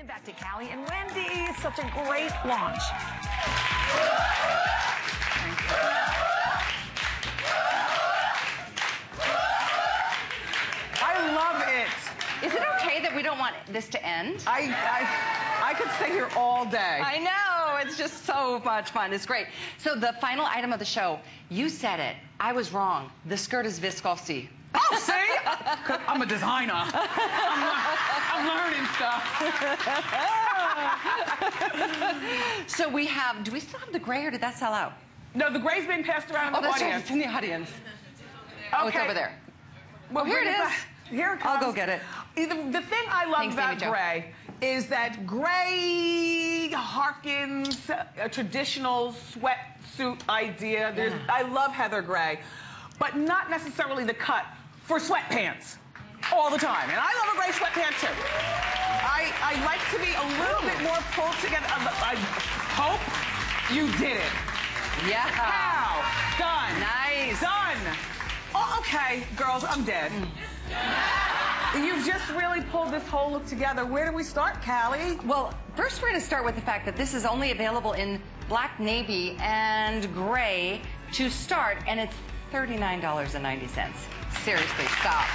it back to Callie and Wendy. It's such a great launch. I love it. Is it okay that we don't want this to end? I, I, I could stay here all day. I know. It's just so much fun. It's great. So the final item of the show, you said it. I was wrong. The skirt is viscosity. Oh, see? I'm a designer. I'm, I'm learning stuff. so we have, do we still have the gray or did that sell out? No, the gray's being passed around in oh, the that's audience. Right. It's in the audience. Okay. Oh, it's over there. Well, oh, here it is. Back. Here it comes. I'll go get it. The, the thing I love Thanks, about gray is that gray harkens a traditional sweatsuit idea. There's, yeah. I love heather gray, but not necessarily the cut for sweatpants all the time. And I love a gray sweatpants too. I, I like to be a little bit more pulled together. I hope you did it. Yeah. How? Done. Nice. Done. Oh, okay, girls, I'm dead. Mm. You've just really pulled this whole look together. Where do we start, Callie? Well, first we're going to start with the fact that this is only available in black, navy, and gray to start, and it's $39.90. Seriously, stop.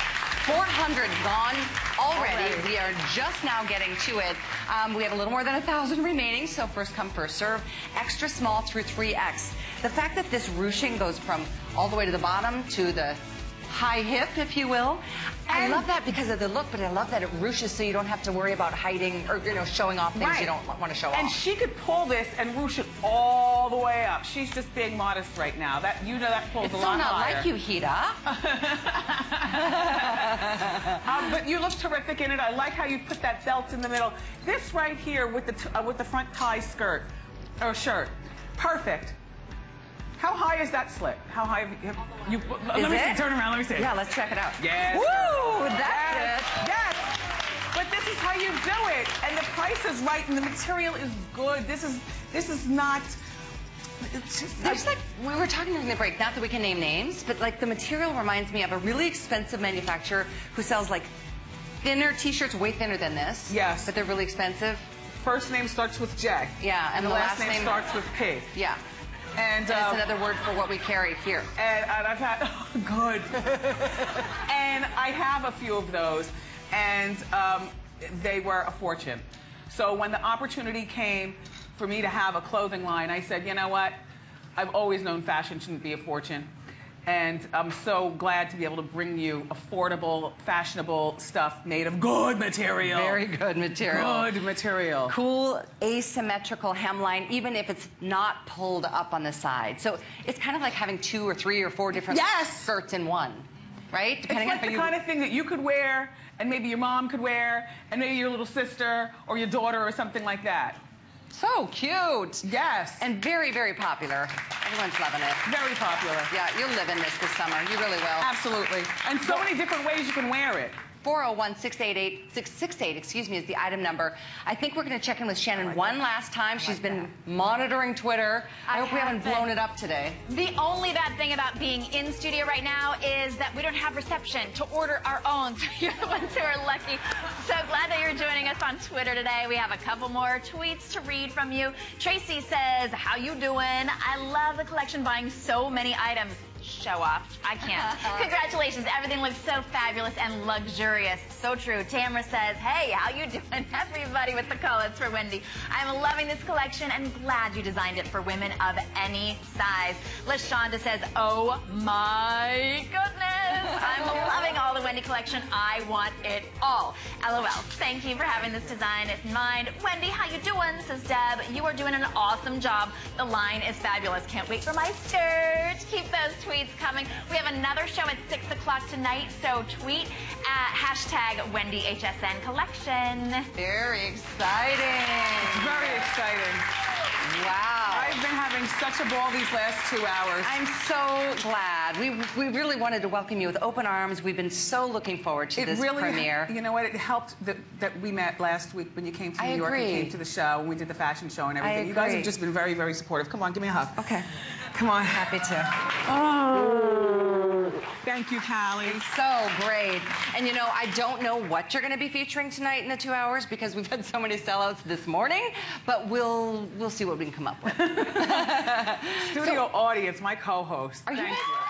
400 gone already. already. We are just now getting to it. Um, we have a little more than a thousand remaining, so first come, first serve. Extra small through 3X. The fact that this ruching goes from all the way to the bottom to the high hip, if you will. And I love that because of the look, but I love that it ruches so you don't have to worry about hiding or, you know, showing off things right. you don't want to show and off. And she could pull this and ruche it all the way up. She's just being modest right now. That You know that pulls it's a lot higher. It's not like you, Hida. um, but you look terrific in it. I like how you put that belt in the middle. This right here with the, uh, with the front tie skirt or shirt, perfect. How high is that slit? How high have you... Have you is let me it? see. Turn around. Let me see. Yeah, let's check it out. Yes. Woo! That's yes. it. Yes. But this is how you do it. And the price is right and the material is good. This is this is not... It's just, There's like, we were talking during the break, not that we can name names, but like the material reminds me of a really expensive manufacturer who sells like thinner t-shirts, way thinner than this. Yes. But they're really expensive. First name starts with J. Yeah, and, and the, the last, last name, starts with P. Yeah. And, and um, it's another word for what we carry here. And, and I've had, oh, good. and I have a few of those, and um, they were a fortune. So when the opportunity came for me to have a clothing line, I said, you know what? I've always known fashion shouldn't be a fortune. And I'm so glad to be able to bring you affordable, fashionable stuff made of good material. Very good material. Good material. Cool, asymmetrical hemline, even if it's not pulled up on the side. So it's kind of like having two or three or four different yes. skirts in one. Right? Depending it's like the you... kind of thing that you could wear, and maybe your mom could wear, and maybe your little sister or your daughter or something like that. So cute. Yes. And very, very popular. Everyone's loving it. Very popular. Yeah, you'll live in this this summer. You really will. Absolutely. And so many different ways you can wear it. 401-688-668, excuse me, is the item number. I think we're going to check in with Shannon like one that. last time. She's like been that. monitoring Twitter. I, I hope we haven't blown it up today. The only bad thing about being in studio right now is that we don't have reception to order our own. So you're the ones who are lucky. So glad that you're joining us on Twitter today. We have a couple more tweets to read from you. Tracy says, how you doing? I love the collection buying so many items show off. I can't. Congratulations. Everything looks so fabulous and luxurious. So true. Tamara says, hey, how you doing? Everybody with the colors for Wendy. I'm loving this collection and glad you designed it for women of any size. LaShonda says, oh my goodness. I'm loving all the Wendy collection. I want it all. LOL. Thank you for having this design in mind. Wendy, how you doing? Says Deb. You are doing an awesome job. The line is fabulous. Can't wait for my skirt. Keep those tweets coming. We have another show at 6 o'clock tonight, so tweet at hashtag WendyHSN Collection. Very exciting. Very exciting. Wow. I've been having such a ball these last two hours. I'm so glad. We, we really wanted to welcome you with open arms. We've been so looking forward to it this really, premiere. You know what? It helped that, that we met last week when you came to New I York agree. and came to the show and we did the fashion show and everything. You guys have just been very, very supportive. Come on, give me a hug. Okay. Come on. Happy to. Oh. Thank you, Callie. So great. And you know, I don't know what you're going to be featuring tonight in the two hours because we've had so many sellouts this morning, but we'll we'll see what we can come up with. Studio audience, my co-host. Are you Thank guys- you.